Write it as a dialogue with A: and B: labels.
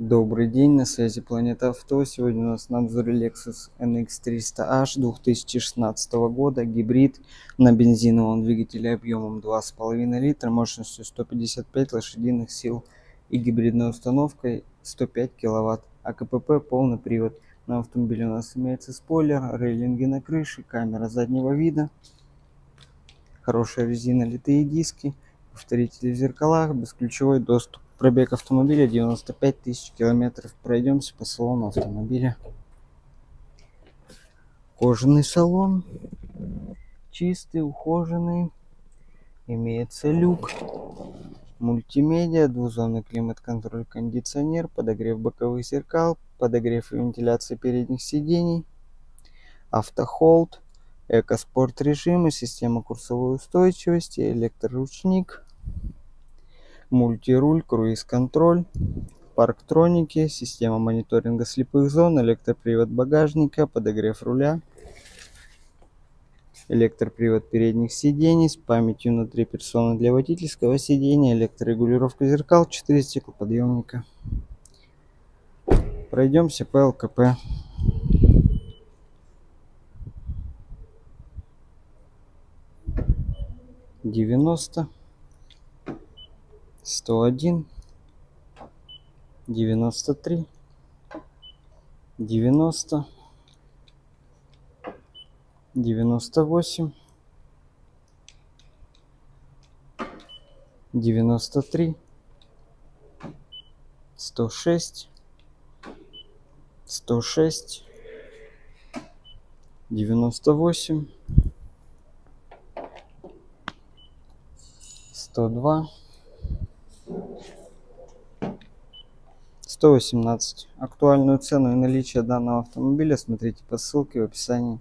A: Добрый день, на связи Планета Авто. Сегодня у нас на обзоре Lexus NX 300H 2016 года, гибрид на бензиновом двигателе объемом 2,5 литра, мощностью 155 лошадиных сил и гибридной установкой 105 киловатт. АКПП полный привод. На автомобиле у нас имеется спойлер, рейлинги на крыше, камера заднего вида, хорошая резина, литые диски, повторители в зеркалах, бесключевой доступ. Пробег автомобиля 95 тысяч километров. Пройдемся по салону автомобиля. Кожаный салон. Чистый, ухоженный. Имеется люк. Мультимедиа, двузонный климат-контроль, кондиционер, подогрев боковых зеркал, подогрев и вентиляция передних сидений, автохолд, экоспорт режимы, система курсовой устойчивости, электроручник, мультируль, круиз-контроль, парктроники, система мониторинга слепых зон, электропривод багажника, подогрев руля, электропривод передних сидений с памятью на три персоны для водительского сидения, электрорегулировка зеркал, 4 стеклоподъемника. Пройдемся по ЛКП. Девяносто. 101 93 90 98 93 106 106 98 102 118. Актуальную цену и наличие данного автомобиля смотрите по ссылке в описании.